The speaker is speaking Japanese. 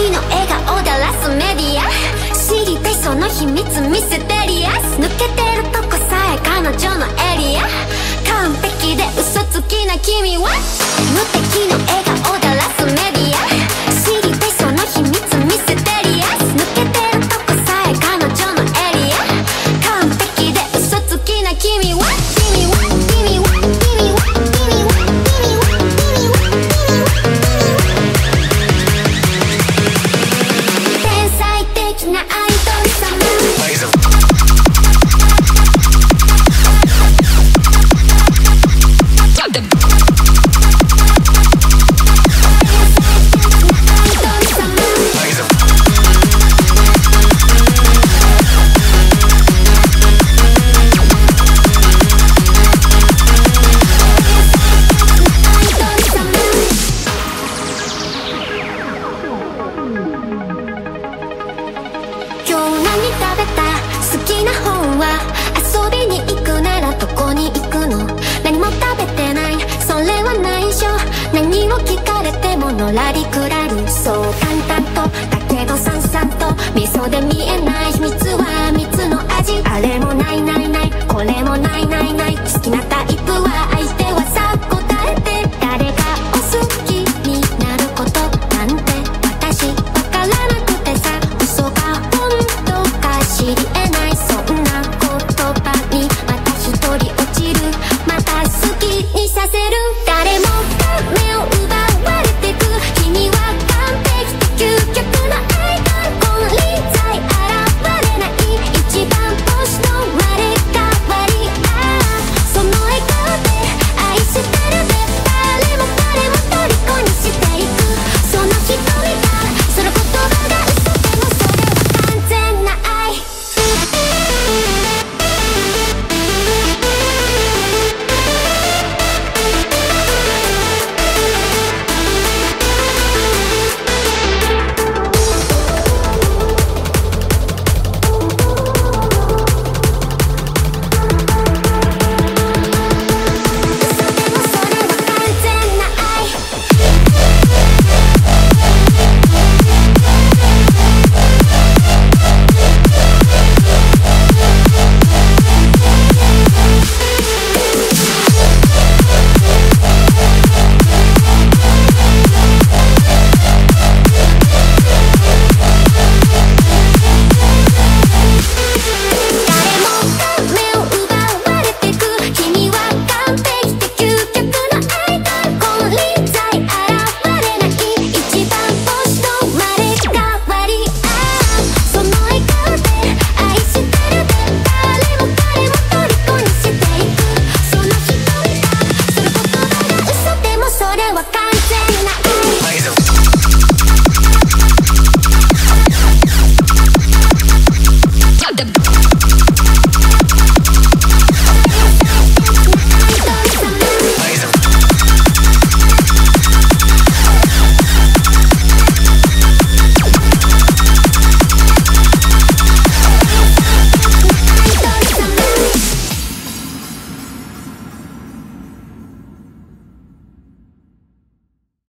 敵の笑顔だらすメディア。知りたいその秘密ミステリアス抜けてるとこさえ彼女のエリア。完璧で嘘つきな君は。無敵の笑顔だらすメディア。知りたいその秘密ミステリアス抜けてるとこさえ彼女のエリア。完璧で嘘つきな君は。何を聞かれてものらりくらり。そう淡々とだけどさんさんと味噌で見えない